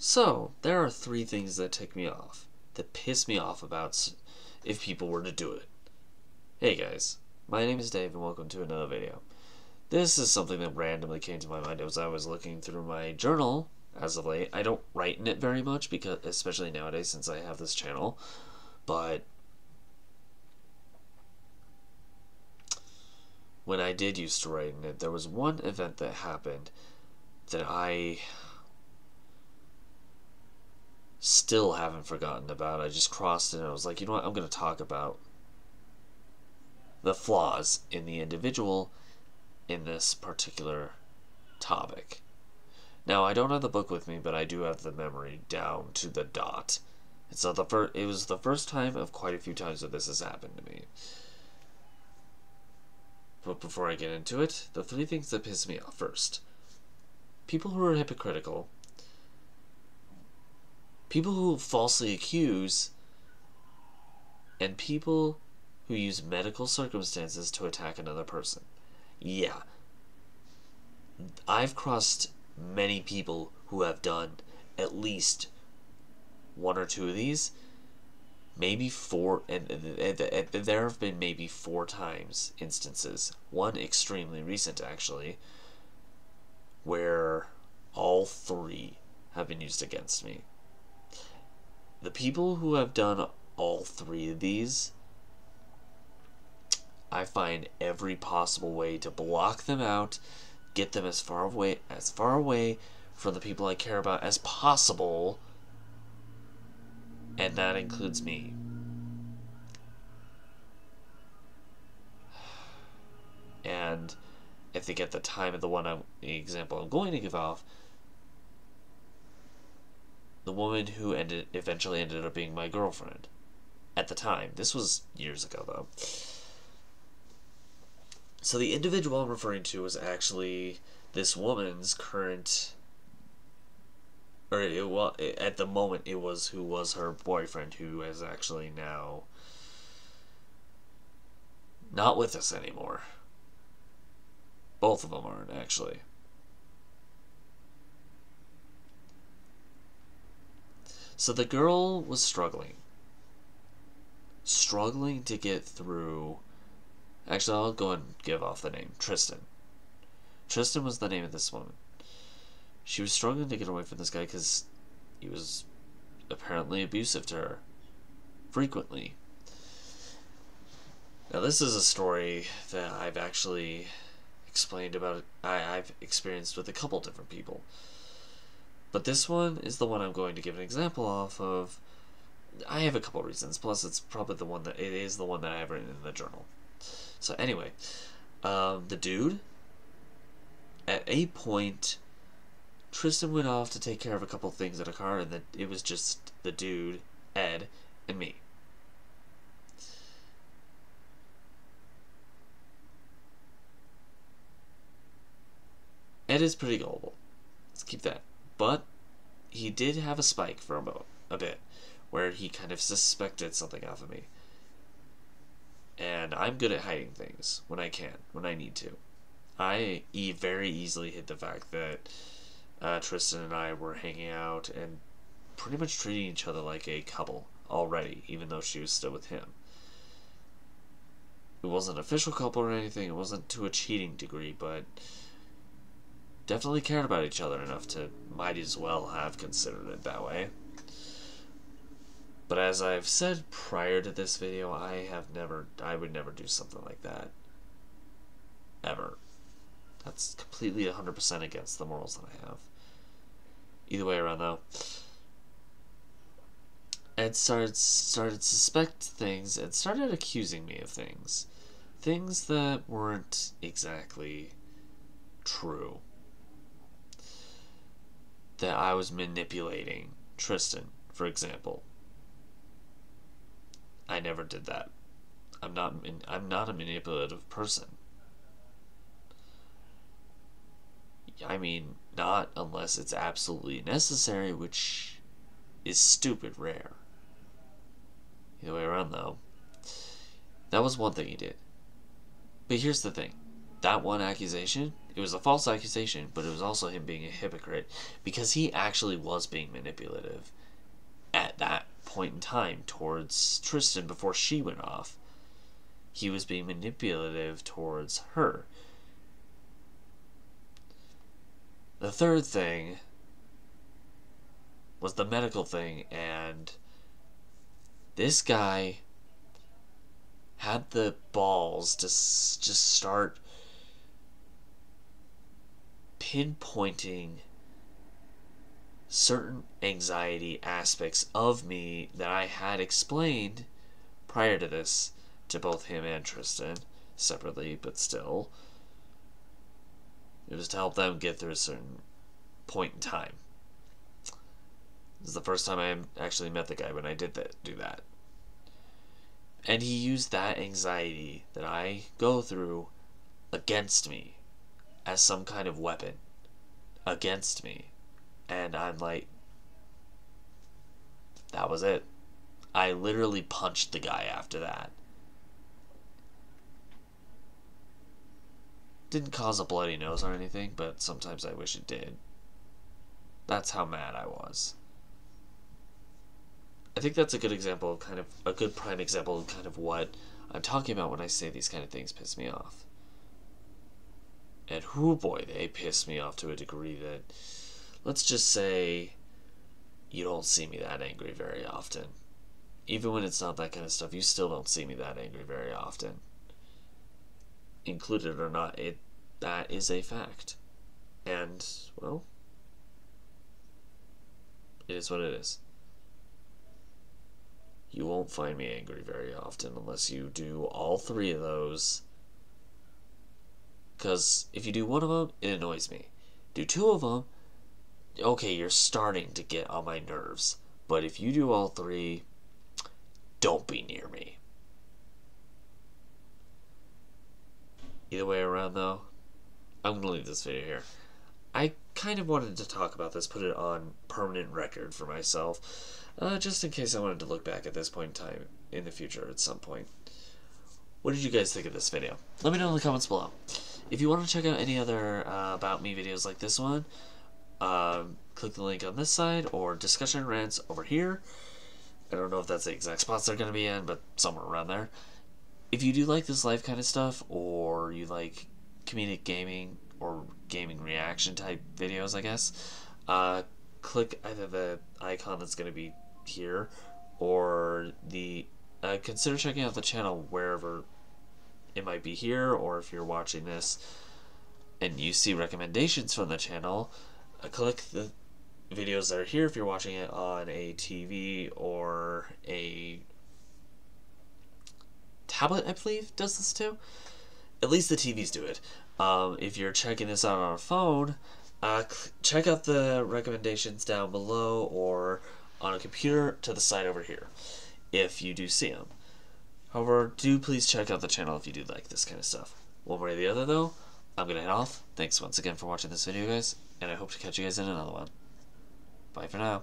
So, there are three things that tick me off, that piss me off about if people were to do it. Hey guys, my name is Dave and welcome to another video. This is something that randomly came to my mind as I was looking through my journal as of late. I don't write in it very much because especially nowadays since I have this channel, but when I did used to write in it, there was one event that happened that I still haven't forgotten about. I just crossed it and I was like, you know what, I'm going to talk about the flaws in the individual in this particular topic. Now, I don't have the book with me, but I do have the memory down to the dot. It's not the first, it was the first time of quite a few times that this has happened to me. But before I get into it, the three things that piss me off first. People who are hypocritical people who falsely accuse, and people who use medical circumstances to attack another person. Yeah. I've crossed many people who have done at least one or two of these. Maybe four, and, and, and, and there have been maybe four times instances, one extremely recent actually, where all three have been used against me the people who have done all three of these, I find every possible way to block them out, get them as far away as far away from the people I care about as possible, and that includes me. And if they get the time of the one I'm, the example I'm going to give off, the woman who ended eventually ended up being my girlfriend at the time. This was years ago though. So the individual I'm referring to was actually this woman's current or it, at the moment it was who was her boyfriend who is actually now not with us anymore. Both of them aren't actually. So the girl was struggling. Struggling to get through. Actually, I'll go and give off the name Tristan. Tristan was the name of this woman. She was struggling to get away from this guy because he was apparently abusive to her. Frequently. Now, this is a story that I've actually explained about, I, I've experienced with a couple different people. But this one is the one I'm going to give an example off of. I have a couple reasons, plus it's probably the one that, it is the one that I have written in the journal. So anyway, um, the dude, at a point, Tristan went off to take care of a couple things in a car, and that it was just the dude, Ed, and me. Ed is pretty gullible. Let's keep that. But he did have a spike for a, a bit where he kind of suspected something off of me. And I'm good at hiding things when I can, when I need to. I e very easily hid the fact that uh, Tristan and I were hanging out and pretty much treating each other like a couple already, even though she was still with him. It wasn't an official couple or anything, it wasn't to a cheating degree, but definitely cared about each other enough to might as well have considered it that way. But as I've said prior to this video, I have never, I would never do something like that. Ever. That's completely 100% against the morals that I have. Either way around though. Ed started, started suspect things and started accusing me of things. Things that weren't exactly true that I was manipulating Tristan, for example. I never did that. I'm not I'm not a manipulative person. I mean, not unless it's absolutely necessary, which is stupid rare. Either way around, though. That was one thing he did. But here's the thing that one accusation, it was a false accusation, but it was also him being a hypocrite because he actually was being manipulative at that point in time towards Tristan before she went off. He was being manipulative towards her. The third thing was the medical thing, and this guy had the balls to just start pinpointing certain anxiety aspects of me that I had explained prior to this to both him and Tristan separately, but still. It was to help them get through a certain point in time. This is the first time I actually met the guy when I did that do that. And he used that anxiety that I go through against me as some kind of weapon against me. And I'm like, that was it. I literally punched the guy after that. Didn't cause a bloody nose or anything, but sometimes I wish it did. That's how mad I was. I think that's a good example of kind of a good prime example of kind of what I'm talking about when I say these kind of things piss me off. And whoo boy, they piss me off to a degree that, let's just say, you don't see me that angry very often. Even when it's not that kind of stuff, you still don't see me that angry very often. Included or not, it that is a fact. And, well, it is what it is. You won't find me angry very often unless you do all three of those because if you do one of them, it annoys me. Do two of them, okay, you're starting to get on my nerves. But if you do all three, don't be near me. Either way around, though, I'm going to leave this video here. I kind of wanted to talk about this, put it on permanent record for myself, uh, just in case I wanted to look back at this point in time in the future at some point. What did you guys think of this video? Let me know in the comments below. If you want to check out any other uh, About Me videos like this one, um, click the link on this side or discussion rants over here. I don't know if that's the exact spots they're going to be in, but somewhere around there. If you do like this live kind of stuff, or you like comedic gaming or gaming reaction type videos, I guess, uh, click either the icon that's going to be here or the. Uh, consider checking out the channel wherever it might be here, or if you're watching this and you see recommendations from the channel, uh, click the videos that are here if you're watching it on a TV or a tablet, I believe, does this too. At least the TVs do it. Um, if you're checking this out on a phone, uh, check out the recommendations down below or on a computer to the side over here if you do see them. However, do please check out the channel if you do like this kind of stuff. One way or the other, though, I'm to head off. Thanks once again for watching this video, guys, and I hope to catch you guys in another one. Bye for now.